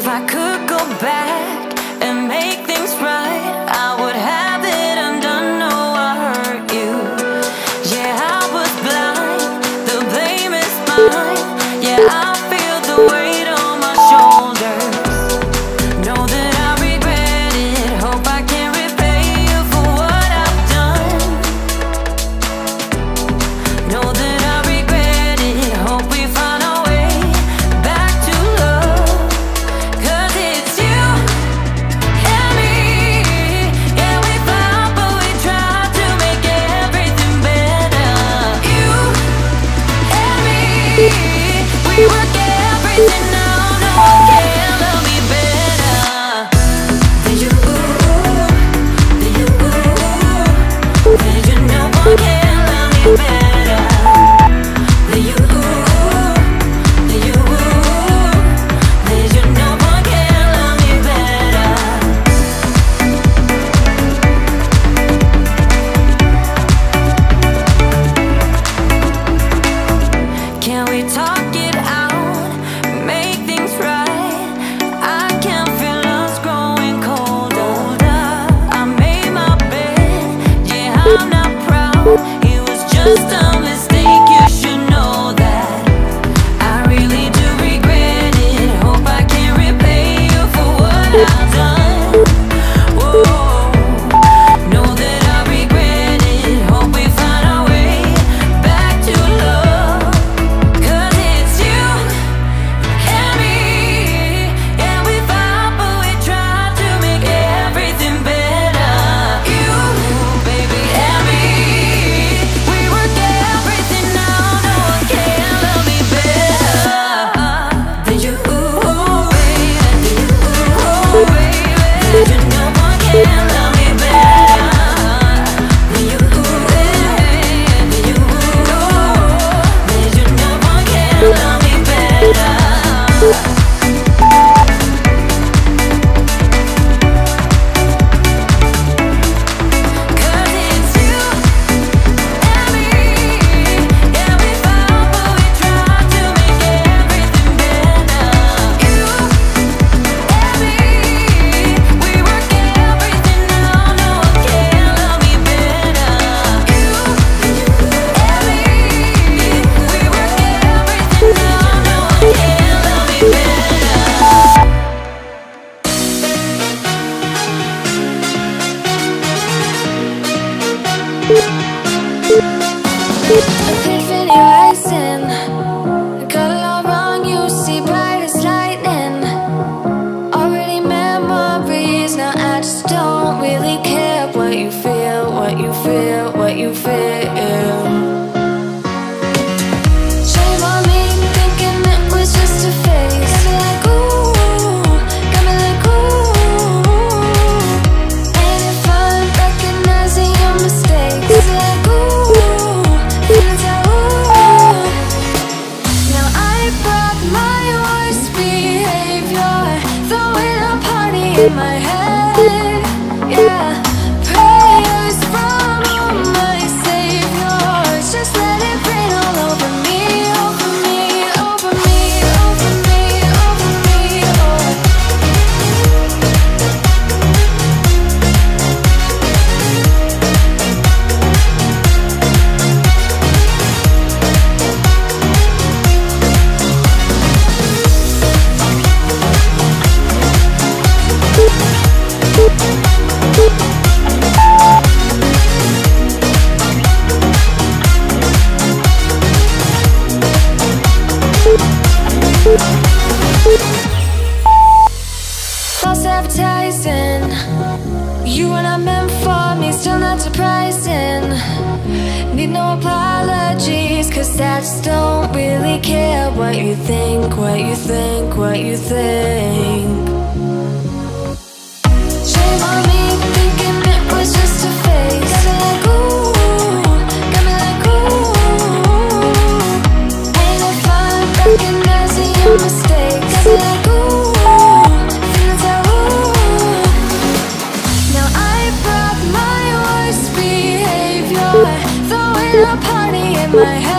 If I could go back. my that don't really care what you think, what you think, what you think. Shame on me thinking it was just a phase. Got me like ooh, got me like ooh. It? Got me like ooh. Party in my head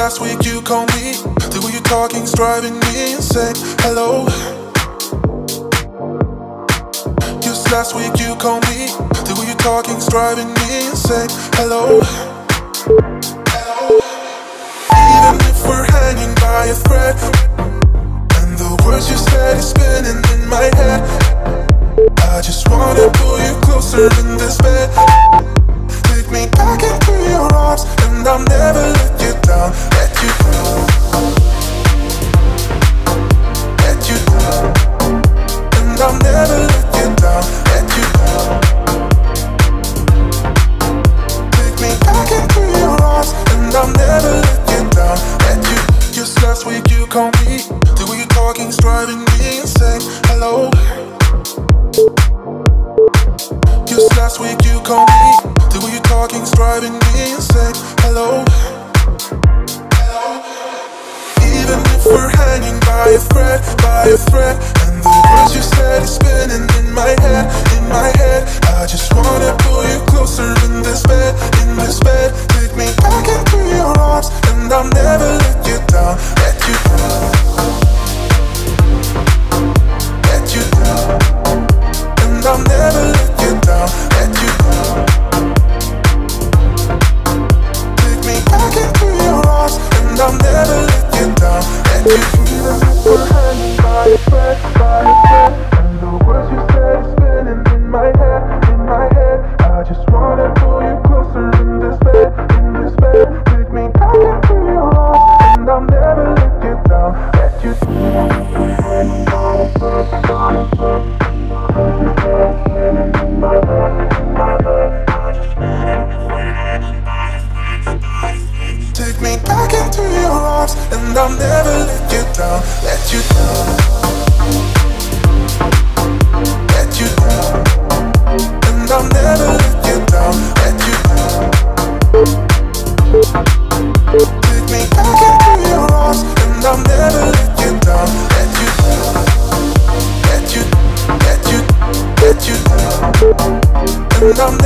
last week you called me The way you're talking's driving me insane. Hello. Just last week you called me The way you're talking's driving me insane. Hello. Even if we're hanging by a thread And the words you said is spinning in my head I just wanna pull you closer in this my head. I just wanna pull you closer in this bed, in this bed. Take me back into your arms And I'll never and I'll never let you down, let you. Let you and I'll never let you down, let you. Take me back into your arms, and I'll never let you down, let you. Let you, let you, let you and I'll